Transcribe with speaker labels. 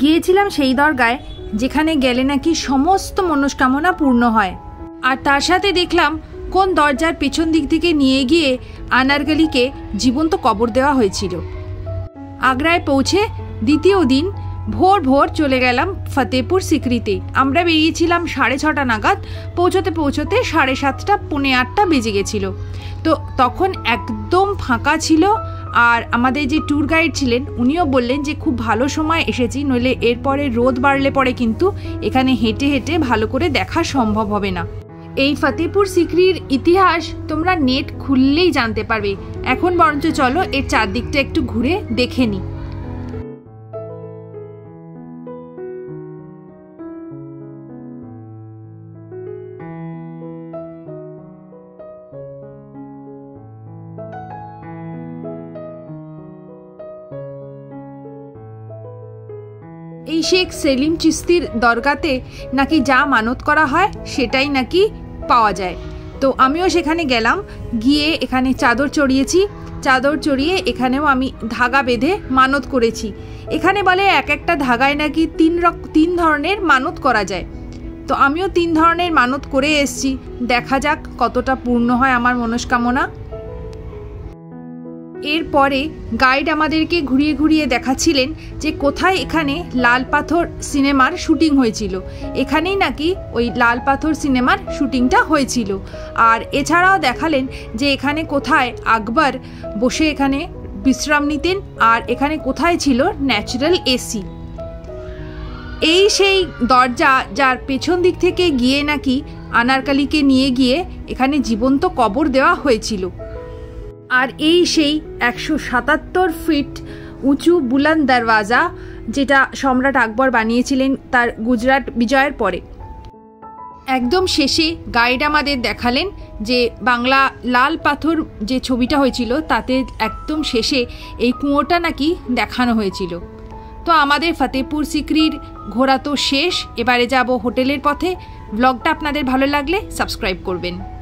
Speaker 1: গিয়েছিলাম সেই দরগায়, যেখানে গেলে নাকি সমস্ত মনস্কামনা পূর্ণ হয়। আর তার সাথে দেখলাম কোন দরজার পেছন দিক থেকে নিয়ে গিয়ে আনারগালিকে জীবন্ত কবর দেওয়া হয়েছিল। আগ্রায় পৌঁছে দ্বিতীয় দিন ভোর ভোর চলে গেলাম ফতেপুর সিকরিতে। আমরা বেরিয়েছিলাম সাড়ে ছটা নাগাদ, পৌঁছতে পৌঁছতে সাড়ে সাতটা, পৌনে আটটা বেজে গেছিল। তো তখন একদম ফাঁকা ছিল আর আমাদের যে ট্যুর গাইড ছিলেন, উনিও বললেন যে খুব ভালো সময় এসেছি, নইলে এরপরে রোদ বাড়লে পরে কিন্তু এখানে হেঁটে হেঁটে ভালো করে দেখা সম্ভব হবে না। এই ফতেপুর সিকরির ইতিহাস তোমরা নেট খুললেই জানতে পারবে। এখন বরঞ্চ চলো এর চারদিকটা একটু ঘুরে দেখে নিই এই শেখ সেলিম চিস্তির দরগাতে নাকি যা মানত করা হয়, সেটাই নাকি পাওয়া যায়। তো আমিও সেখানে গেলাম, গিয়ে এখানে চাদর চড়িয়েছি। চাদর চড়িয়ে এখানেও আমি ধাগা বেঁধে মানত করেছি। এখানে বলে এক একটা ধাগায় নাকি তিন রক, তিন ধরনের মানত করা যায়। তো আমিও তিন ধরনের মানত করে এসছি। দেখা যাক কতটা পূর্ণ হয় আমার মনস্কামনা। এরপরে গাইড আমাদেরকে ঘুরিয়ে ঘুরিয়ে দেখাচ্ছিলেন যে কোথায় এখানে লাল পাথর সিনেমার শুটিং হয়েছিল। এখানেই নাকি ওই লাল পাথর সিনেমার শুটিংটা হয়েছিল। আর এছাড়াও দেখালেন যে এখানে কোথায় আকবর বসে এখানে বিশ্রাম নিতেন আর এখানে কোথায় ছিল ন্যাচারাল এসি। এই সেই দরজা যার পেছন দিক থেকে গিয়ে নাকি আনারকালিকে নিয়ে গিয়ে এখানে জীবন্ত কবর দেওয়া হয়েছিল। আর এই সেই একশো সাতাত্তর ফিট উঁচু বুলান দরওয়াজা যেটা সম্রাট আকবর বানিয়েছিলেন তার গুজরাট বিজয়ের পরে। একদম শেষে গাইড আমাদের দেখালেন যে বাংলা লাল পাথর যে ছবিটা হয়েছিল, তাতে একদম শেষে এই কুঁয়োটা নাকি দেখানো হয়েছিল। তো আমাদের ফতেপুর সিকরির ঘোরা তো শেষ, এবারে যাব হোটেলের পথে। ব্লগটা আপনাদের ভালো লাগলে সাবস্ক্রাইব করবেন।